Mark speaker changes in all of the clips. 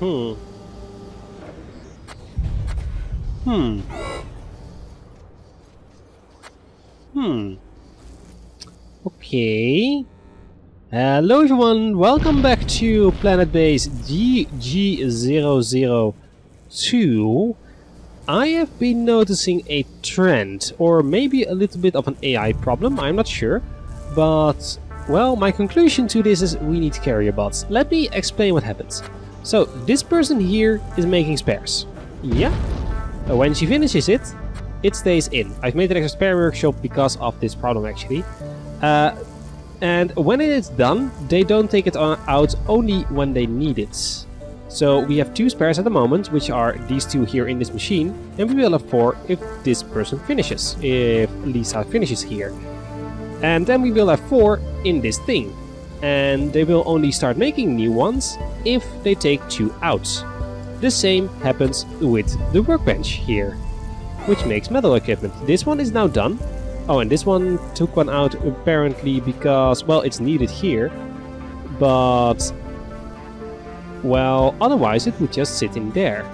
Speaker 1: Hmm. Hmm. Hmm. Okay. Hello everyone, welcome back to Planet Base JG002. I have been noticing a trend, or maybe a little bit of an AI problem, I'm not sure. But, well, my conclusion to this is we need carrier bots. Let me explain what happens. So, this person here is making spares. Yeah. Uh, when she finishes it, it stays in. I've made an extra spare workshop because of this problem actually. Uh, and when it is done, they don't take it on, out only when they need it. So we have two spares at the moment, which are these two here in this machine, and we will have four if this person finishes, if Lisa finishes here. And then we will have four in this thing. And they will only start making new ones if they take two out. The same happens with the workbench here, which makes metal equipment. This one is now done. Oh, and this one took one out apparently because, well, it's needed here. But, well, otherwise it would just sit in there.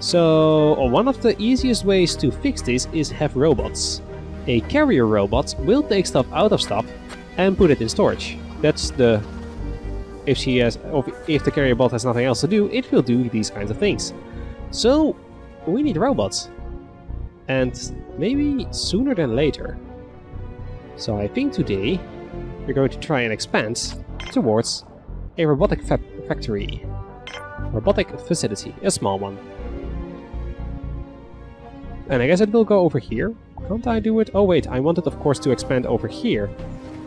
Speaker 1: So, oh, one of the easiest ways to fix this is have robots. A carrier robot will take stuff out of stuff and put it in storage. That's the if she has if the carrier bot has nothing else to do, it will do these kinds of things. So we need robots. And maybe sooner than later. So I think today we're going to try and expand towards a robotic fa factory. Robotic facility, a small one. And I guess it will go over here. Can't I do it? Oh wait, I wanted of course to expand over here.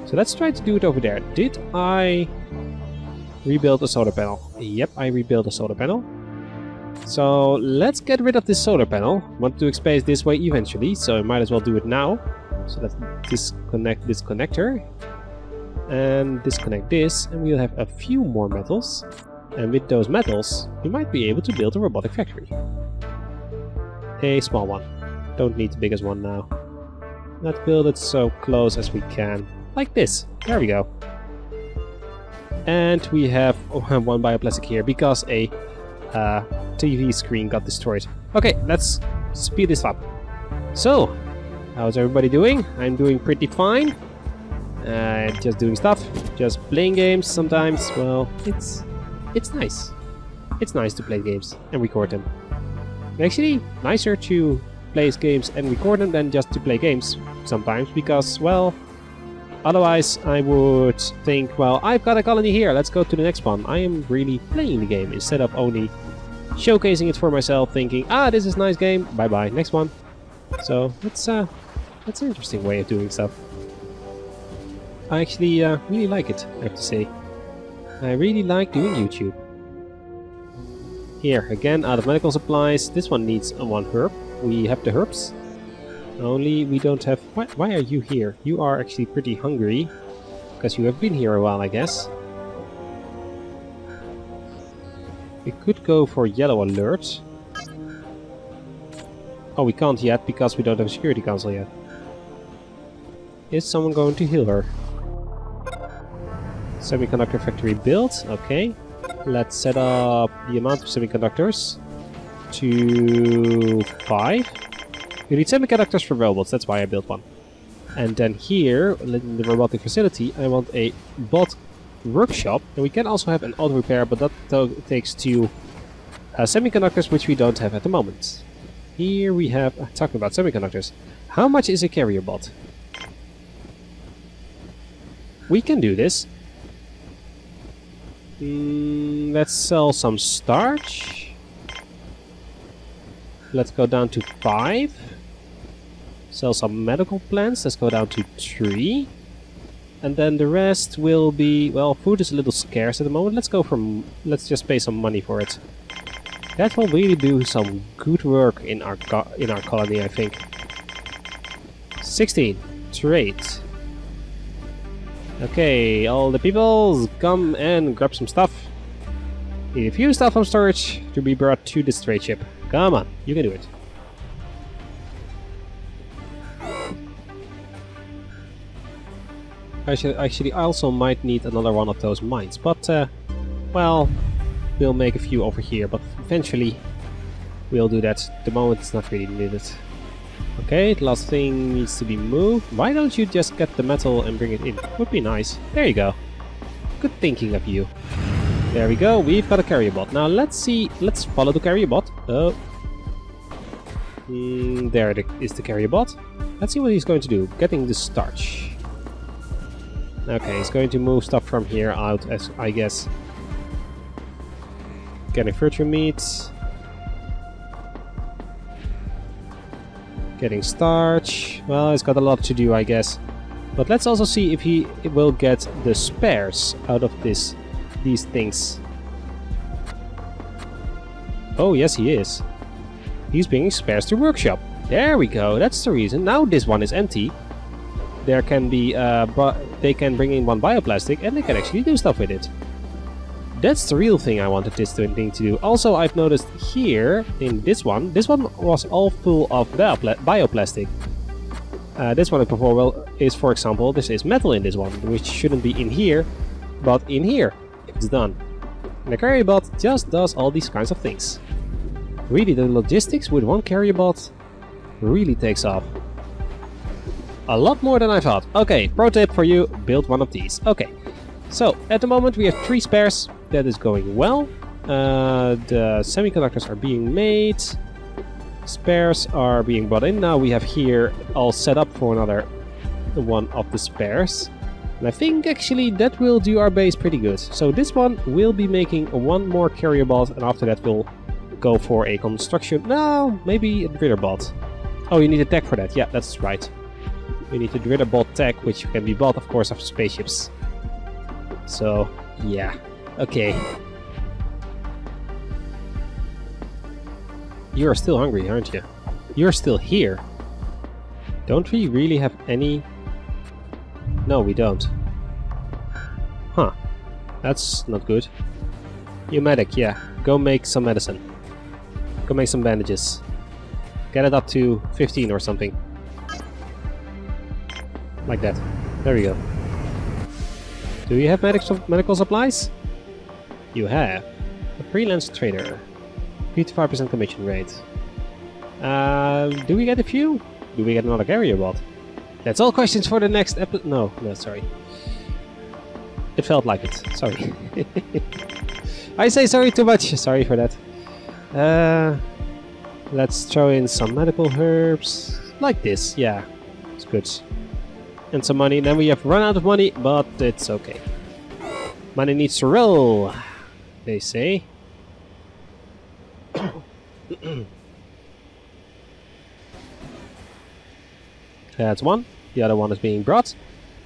Speaker 1: So let's try to do it over there. Did I rebuild a solar panel? Yep, I rebuilt a solar panel. So let's get rid of this solar panel. Want to expand this way eventually, so I might as well do it now. So let's disconnect this connector. And disconnect this, and we'll have a few more metals. And with those metals, we might be able to build a robotic factory. A small one. Don't need the biggest one now. Let's build it so close as we can. Like this. There we go. And we have one bioplastic here because a uh, TV screen got destroyed. Okay, let's speed this up. So, how's everybody doing? I'm doing pretty fine. Uh, just doing stuff, just playing games sometimes. Well, it's it's nice. It's nice to play games and record them. Actually, nicer to play games and record them than just to play games sometimes because, well, Otherwise, I would think, well, I've got a colony here, let's go to the next one. I am really playing the game instead of only showcasing it for myself, thinking, ah, this is a nice game, bye-bye, next one. So, that's, uh, that's an interesting way of doing stuff. I actually uh, really like it, I have to say. I really like doing YouTube. Here, again, out of medical supplies. This one needs one herb. We have the herbs. Only we don't have... Why, why are you here? You are actually pretty hungry. Because you have been here a while, I guess. We could go for yellow alert. Oh, we can't yet because we don't have security console yet. Is someone going to heal her? Semiconductor factory built. Okay. Let's set up the amount of semiconductors to 5. You need semiconductors for robots, that's why I built one. And then here, in the robotic facility, I want a bot workshop. And we can also have an auto repair, but that takes two uh, semiconductors, which we don't have at the moment. Here we have, uh, talking about semiconductors. How much is a carrier bot? We can do this. Mm, let's sell some starch. Let's go down to 5. Sell some medical plants. Let's go down to 3. And then the rest will be... Well, food is a little scarce at the moment. Let's go from... Let's just pay some money for it. That will really do some good work in our in our colony, I think. 16. Trade. Okay, all the people, come and grab some stuff. Need a few stuff from storage to be brought to the trade ship. Come on, you can do it. Actually, actually, I also might need another one of those mines, but, uh, well, we'll make a few over here, but eventually we'll do that. At the moment it's not really needed. Okay, the last thing needs to be moved. Why don't you just get the metal and bring it in? Would be nice. There you go. Good thinking of you. There we go, we've got a carrier bot. Now let's see, let's follow the carrier bot. Oh. Mm, there it is the carrier bot. Let's see what he's going to do. Getting the starch. Okay, he's going to move stuff from here out, as I guess. Getting vitromeat. Getting starch. Well, he's got a lot to do, I guess. But let's also see if he will get the spares out of this these things. Oh, yes he is. He's bringing spares to workshop. There we go, that's the reason. Now this one is empty. There can be, uh, they can bring in one bioplastic and they can actually do stuff with it. That's the real thing I wanted this thing to do. Also, I've noticed here, in this one, this one was all full of bioplastic. Uh, this one before, well, is for example, this is metal in this one, which shouldn't be in here, but in here it's done. The carrier bot just does all these kinds of things. Really, the logistics with one carrier bot really takes off. A lot more than I thought. Okay, pro tip for you, build one of these. Okay, so at the moment we have three spares. That is going well. Uh, the semiconductors are being made. Spares are being brought in. Now we have here all set up for another one of the spares. And I think actually that will do our base pretty good. So this one will be making one more carrier bot and after that we'll go for a construction. No, maybe a driller bot. Oh, you need a tech for that. Yeah, that's right. We need to driller bot tech, which can be bought, of course, of spaceships. So, yeah. Okay. You're still hungry, aren't you? You're still here. Don't we really have any no, we don't. Huh. That's not good. You medic, yeah. Go make some medicine. Go make some bandages. Get it up to 15 or something. Like that. There we go. Do you have medic medical supplies? You have. A freelance trader. 55% commission rate. Uh, do we get a few? Do we get another carrier bot? That's all questions for the next episode. No, no, sorry. It felt like it. Sorry. I say sorry too much. Sorry for that. Uh, let's throw in some medical herbs. Like this, yeah. It's good. And some money. Then we have run out of money, but it's okay. Money needs to roll, they say. That's one. The other one is being brought.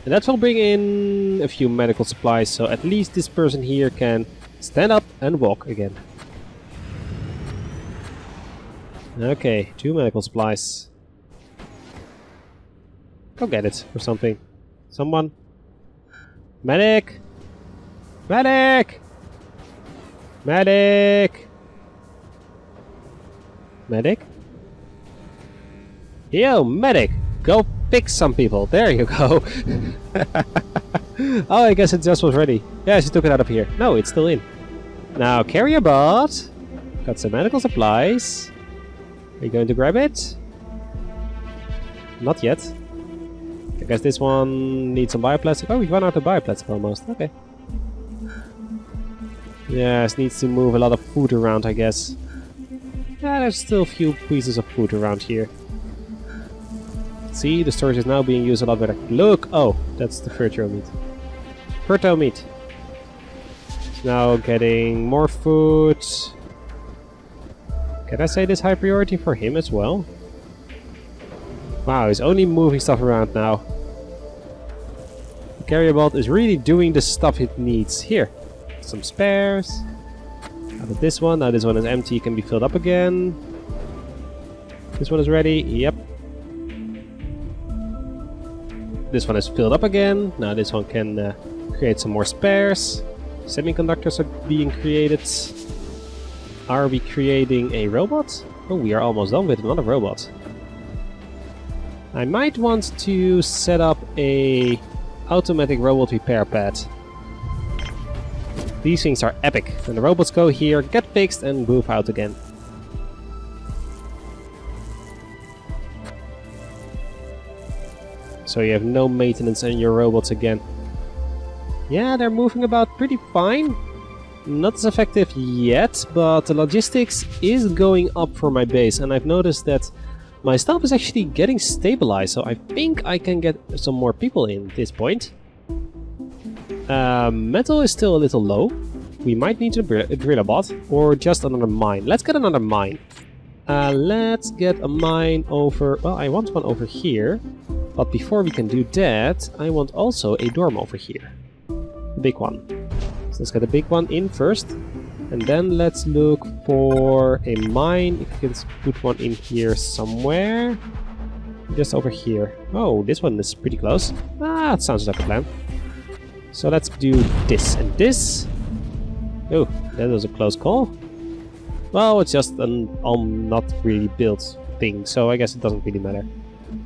Speaker 1: And that will bring in a few medical supplies, so at least this person here can stand up and walk again. Okay, two medical supplies. Go get it, or something. Someone. Medic! Medic! Medic! Medic? Yo, medic! Go fix some people. There you go. oh, I guess it just was ready. Yeah, she took it out of here. No, it's still in. Now, carrier bot. Got some medical supplies. Are you going to grab it? Not yet. I guess this one needs some bioplastic. Oh, we run out of bioplastic almost. Okay. Yes, needs to move a lot of food around, I guess. Yeah, there's still a few pieces of food around here. See, the storage is now being used a lot better. Look! Oh, that's the Fertile meat. Fertile meat. It's now getting more food. Can I say this high priority for him as well? Wow, he's only moving stuff around now. The carrier bot is really doing the stuff it needs. Here, some spares. Out of this one, now this one is empty, can be filled up again. This one is ready, yep. This one is filled up again. Now this one can uh, create some more spares. Semiconductors are being created. Are we creating a robot? Oh, we are almost done with another robot. I might want to set up a automatic robot repair pad. These things are epic. When the robots go here, get fixed, and move out again. So you have no maintenance on your robots again. Yeah, they're moving about pretty fine. Not as effective yet, but the logistics is going up for my base, and I've noticed that my stuff is actually getting stabilized, so I think I can get some more people in at this point. Uh, metal is still a little low. We might need to driller bot, or just another mine. Let's get another mine. Uh, let's get a mine over... Well, I want one over here. But before we can do that, I want also a dorm over here. The big one. So let's get the big one in first. And then let's look for a mine. If we can put one in here somewhere. Just over here. Oh, this one is pretty close. Ah, sounds like a plan. So let's do this and this. Oh, that was a close call. Well, it's just an um, not really built thing, so I guess it doesn't really matter.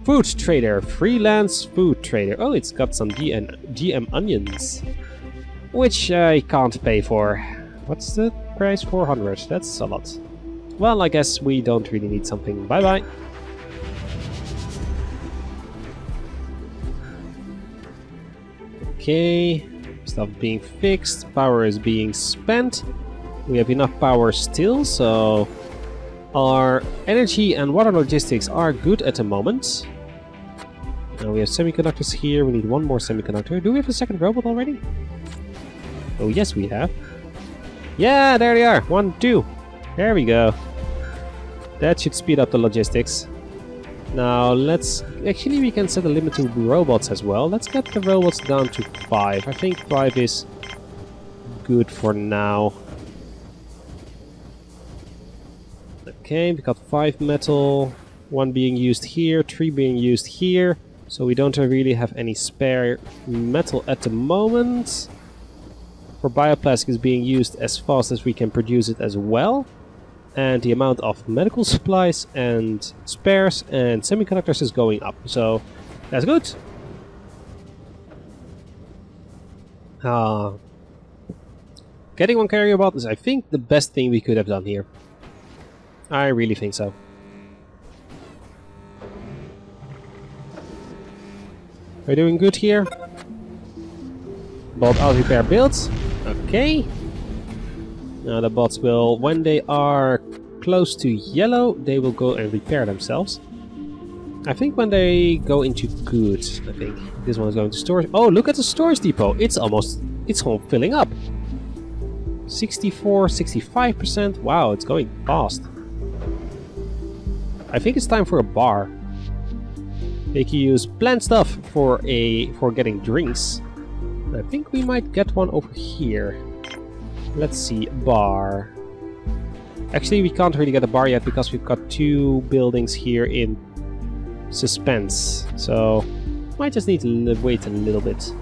Speaker 1: Food trader, freelance food trader. Oh, it's got some GM, GM onions, which I can't pay for. What's the price? 400. That's a lot. Well, I guess we don't really need something. Bye-bye. Okay, stuff being fixed, power is being spent. We have enough power still, so our energy and water logistics are good at the moment. Now we have semiconductors here, we need one more semiconductor. Do we have a second robot already? Oh yes we have. Yeah, there they are. One, two. There we go. That should speed up the logistics. Now let's... Actually we can set a limit to robots as well. Let's get the robots down to 5. I think 5 is good for now. Okay, we got 5 metal. 1 being used here, 3 being used here. So we don't really have any spare metal at the moment for bioplastic is being used as fast as we can produce it as well. And the amount of medical supplies and spares and semiconductors is going up. So that's good. Uh, getting one carrier bot is, I think, the best thing we could have done here. I really think so. We're doing good here. Bot out repair builds. Okay. Now the bots will, when they are close to yellow, they will go and repair themselves. I think when they go into good, I think. This one is going to storage. Oh, look at the storage depot. It's almost, it's all filling up. 64, 65%. Wow, it's going fast. I think it's time for a bar. They can use plant stuff for a for getting drinks. I think we might get one over here. Let's see, bar. Actually, we can't really get a bar yet because we've got two buildings here in suspense. So, might just need to wait a little bit.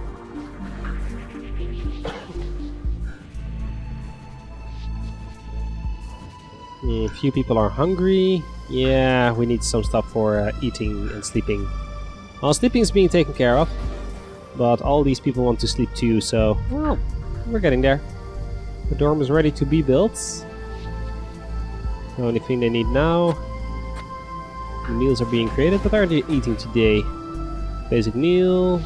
Speaker 1: A few people are hungry. Yeah, we need some stuff for uh, eating and sleeping. Well, sleeping is being taken care of. But all these people want to sleep too, so... Well, we're getting there. The dorm is ready to be built. The only thing they need now... The meals are being created. What are they eating today? Basic meal...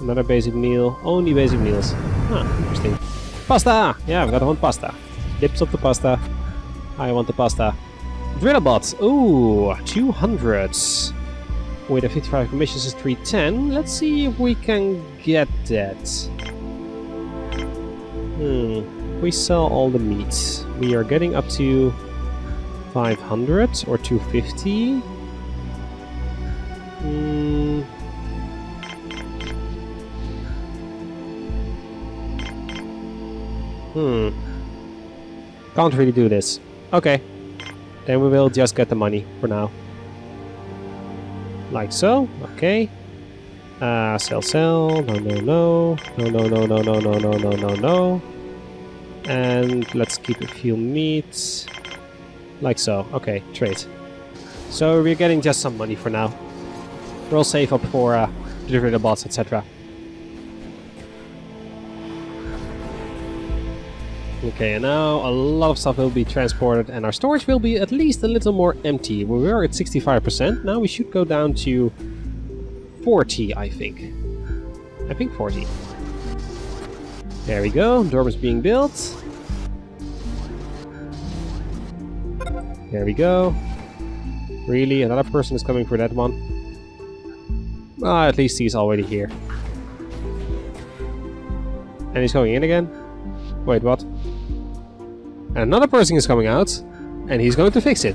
Speaker 1: Another basic meal. Only basic meals. Huh, interesting. Pasta! Yeah, I've got one pasta. Dips of the pasta. I want the pasta. Drillbots. Ooh, 200 with a 55 commissions is 310. Let's see if we can get that. Hmm. We sell all the meats. We are getting up to 500 or 250. Hmm. Hmm. Can't really do this. Okay. Then we will just get the money for now like so. Okay. Uh, sell, sell. No, no, no. No, no, no, no, no, no, no, no, no, no. And let's keep a few meats. Like so. Okay, trade. So we're getting just some money for now. We'll save up for uh, delivering the bots, etc. Okay, now a lot of stuff will be transported and our storage will be at least a little more empty. We were at 65%, now we should go down to 40, I think. I think 40. There we go, dorm is being built. There we go. Really, another person is coming for that one? Well, at least he's already here. And he's going in again? Wait, what? And another person is coming out, and he's going to fix it.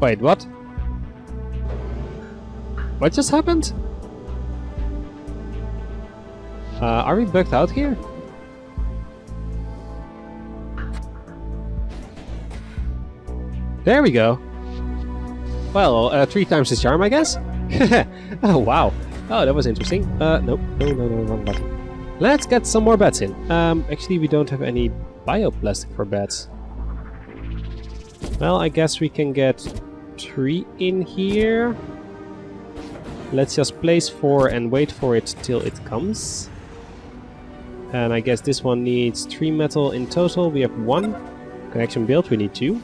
Speaker 1: Wait, what? What just happened? Uh, are we bugged out here? There we go. Well, uh, three times the charm, I guess? oh, wow. Oh, that was interesting. Uh, nope. No, no, no, wrong button. Let's get some more beds in. Um, actually, we don't have any bioplastic for beds. Well, I guess we can get three in here. Let's just place four and wait for it till it comes. And I guess this one needs three metal in total. We have one connection built, we need two.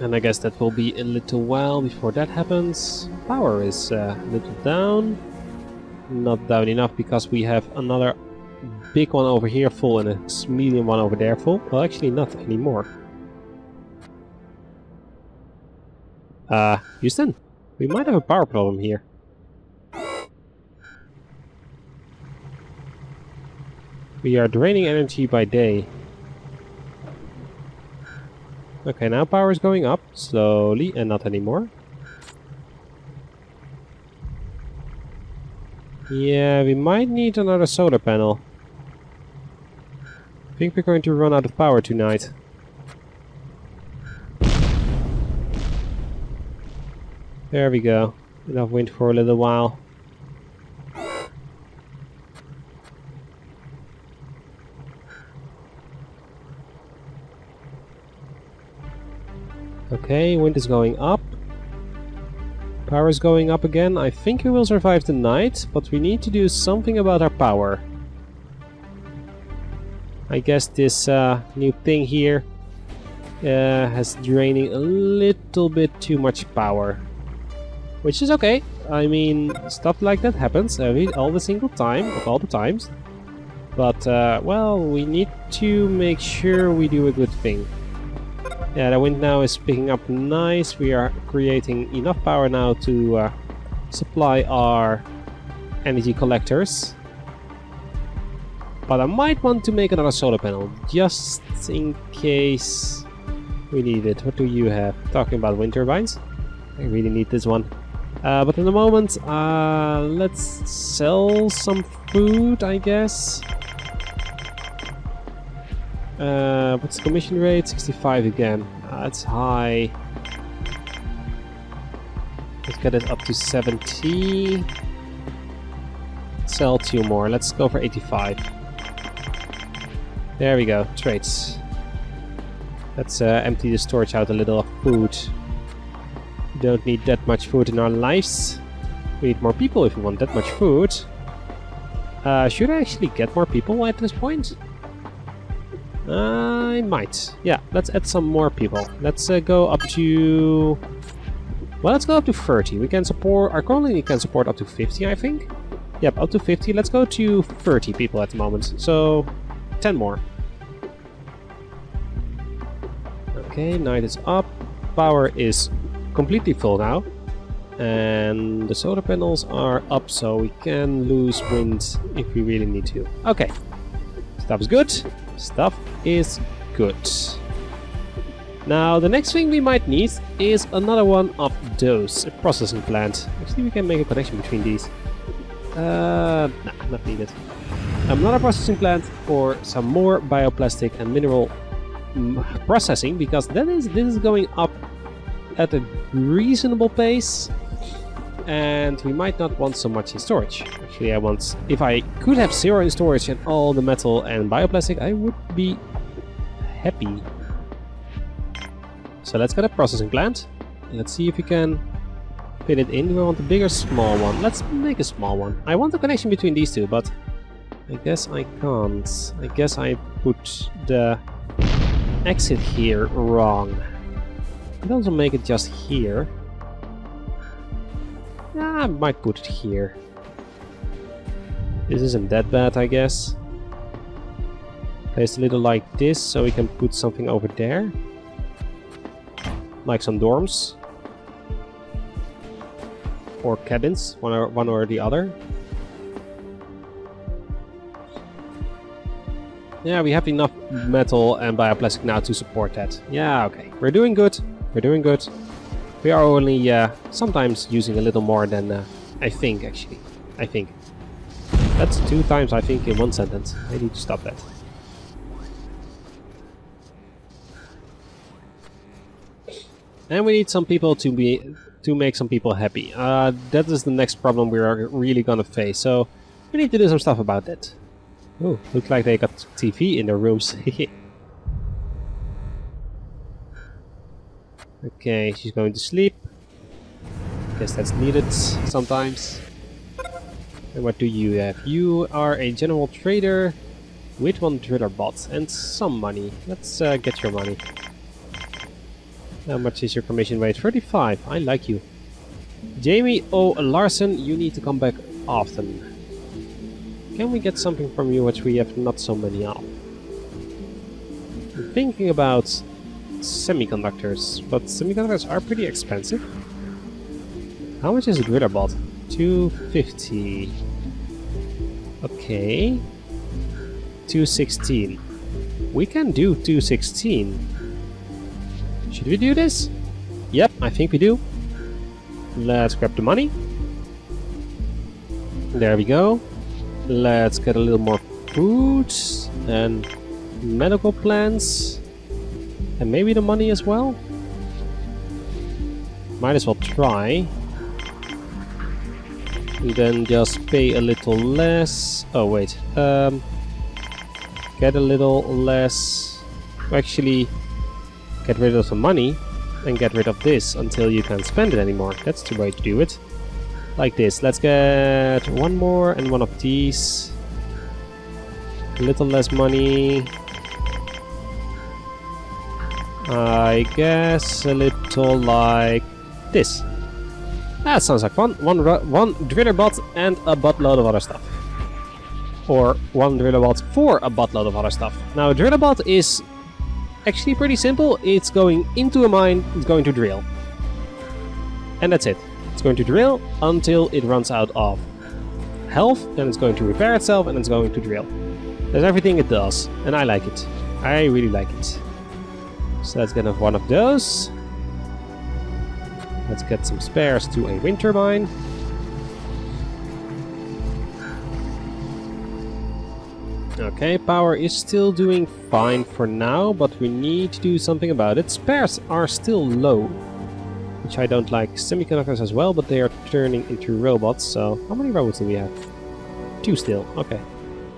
Speaker 1: And I guess that will be a little while before that happens. Power is uh, a little down. Not down enough because we have another big one over here full and a medium one over there full. Well, actually not anymore. Uh, Houston, we might have a power problem here. We are draining energy by day. Okay, now power is going up, slowly, and not anymore. Yeah, we might need another solar panel. I think we're going to run out of power tonight. There we go. Enough wind for a little while. Okay, wind is going up. Power is going up again. I think we will survive the night, but we need to do something about our power. I guess this uh, new thing here uh, has draining a little bit too much power. Which is okay. I mean, stuff like that happens every all the single time, of all the times. But, uh, well, we need to make sure we do a good thing. Yeah, the wind now is picking up nice. We are creating enough power now to uh, supply our energy collectors. But I might want to make another solar panel, just in case we need it. What do you have? Talking about wind turbines? I really need this one. Uh, but in the moment, uh, let's sell some food, I guess. Uh, what's the commission rate? 65 again. That's high. Let's get it up to 70. Sell two more. Let's go for 85. There we go. Trades. Let's uh, empty the storage out a little of food. We don't need that much food in our lives. We need more people if we want that much food. Uh, should I actually get more people at this point? I might. Yeah, let's add some more people. Let's uh, go up to... Well, let's go up to 30. We can support... Our colony can support up to 50, I think. Yep, up to 50. Let's go to 30 people at the moment. So, 10 more. Okay, night is up. Power is completely full now. And the solar panels are up, so we can lose wind if we really need to. Okay, stuff is good. Stuff is good. Now, the next thing we might need is another one of those, a processing plant. Actually, we can make a connection between these. Uh, nah, not needed. Another processing plant for some more bioplastic and mineral mm, processing, because that is this is going up at a reasonable pace, and we might not want so much in storage. Actually, I want... If I could have zero in storage and all the metal and bioplastic, I would be happy. So let's get a processing plant. Let's see if we can fit it in? Do I want a bigger small one? Let's make a small one. I want a connection between these two, but I guess I can't. I guess I put the exit here wrong. I'd also make it just here. I might put it here. This isn't that bad, I guess. Place a little like this, so we can put something over there. Like some dorms. Or cabins, one or, one or the other. Yeah, we have enough metal and bioplastic now to support that. Yeah, okay. We're doing good. We're doing good. We are only uh, sometimes using a little more than uh, I think, actually. I think. That's two times I think in one sentence. I need to stop that. And we need some people to be to make some people happy. Uh, that is the next problem we are really gonna face. So we need to do some stuff about that. Oh, looks like they got TV in their rooms. okay, she's going to sleep. Guess that's needed sometimes. And what do you have? You are a general trader with one driller bot and some money. Let's uh, get your money. How much is your commission rate? 35. I like you. Jamie O. Larson, you need to come back often. Can we get something from you which we have not so many of? I'm thinking about semiconductors, but semiconductors are pretty expensive. How much is a driller bot? 250. Okay. 216. We can do 216. Should we do this? Yep, I think we do. Let's grab the money. There we go. Let's get a little more food and medical plans. And maybe the money as well? Might as well try. And then just pay a little less. Oh wait. Um, get a little less. Actually, get rid of some money and get rid of this until you can't spend it anymore. That's the way to do it. Like this. Let's get one more and one of these. A little less money. I guess a little like this. That sounds like fun. One, one driller bot and a buttload of other stuff. Or one driller bot for a buttload of other stuff. Now, driller bot is actually pretty simple. It's going into a mine, it's going to drill. And that's it. It's going to drill until it runs out of health, then it's going to repair itself, and it's going to drill. That's everything it does, and I like it. I really like it. So let's get one of those. Let's get some spares to a wind turbine. Okay, power is still doing fine for now, but we need to do something about it. Spares are still low, which I don't like. Semiconductors as well, but they are turning into robots, so... How many robots do we have? Two still, okay.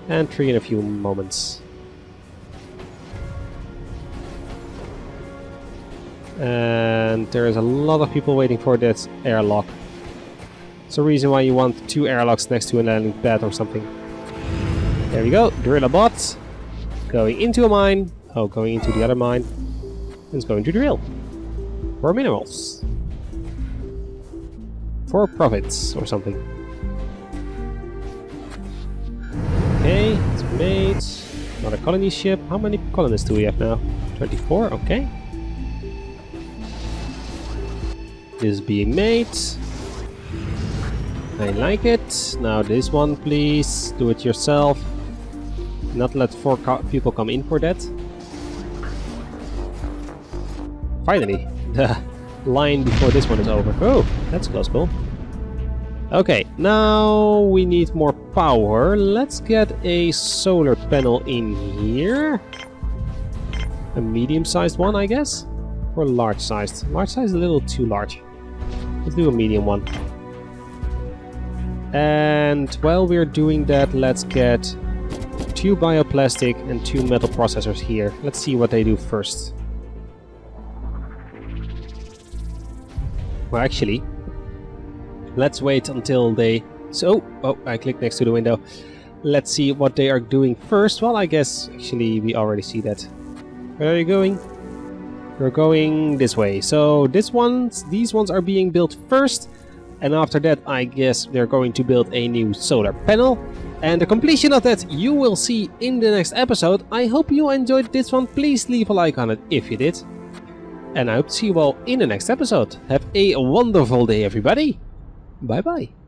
Speaker 1: And three in a few moments. And there is a lot of people waiting for that airlock. It's a reason why you want two airlocks next to a landing pad or something. There we go, driller bot. Going into a mine. Oh, going into the other mine. It's going to drill. For minerals. For profits or something. Okay, it's made. Another colony ship. How many colonists do we have now? 24, okay. Is being made. I like it. Now this one, please. Do it yourself. Not let four co people come in for that. Finally, the line before this one is over. Oh, that's close call. Okay, now we need more power. Let's get a solar panel in here. A medium-sized one, I guess? Or large-sized? Large-sized is a little too large. Do a medium one. And while we're doing that, let's get two bioplastic and two metal processors here. Let's see what they do first. Well, actually, Let's wait until they... So, oh, I clicked next to the window. Let's see what they are doing first. Well, I guess actually we already see that. Where are you going? You're going this way. So this ones, these ones are being built first. And after that, I guess they're going to build a new solar panel. And the completion of that you will see in the next episode. I hope you enjoyed this one. Please leave a like on it if you did. And I hope to see you all in the next episode. Have a wonderful day, everybody. Bye bye.